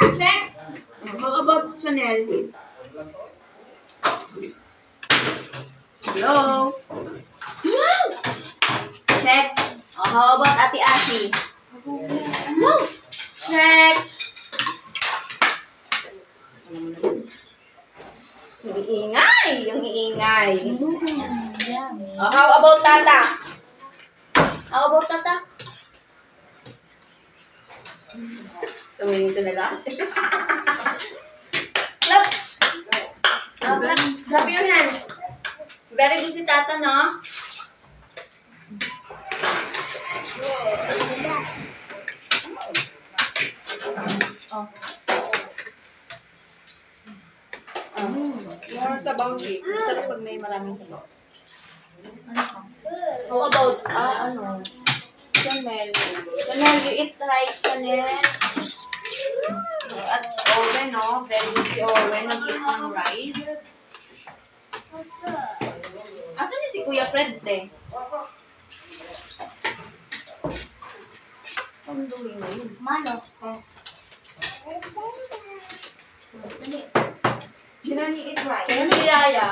Check. How about Chanel? Hello? Check. Oh, how about Ate Asi? No. Check. Yung iingay. Yung iingay. Oh, how about Tata? How about Tata? Tumingin talaga. Clap! Oh, clap. Clap your hands. Very good si Tata, no? Oh. Oh. More sabaw chip. Sarap pag may maraming sabaw. How about, ah, ano? Chanel. Chanel, you eat rice, Chanel. No? Very good si Owen. Nag-eat ng rice. Asan niya si Kuya Fred, te? Ano doing na yun? Mano. Dali. Sinani eat rice. Kaya si Yaya.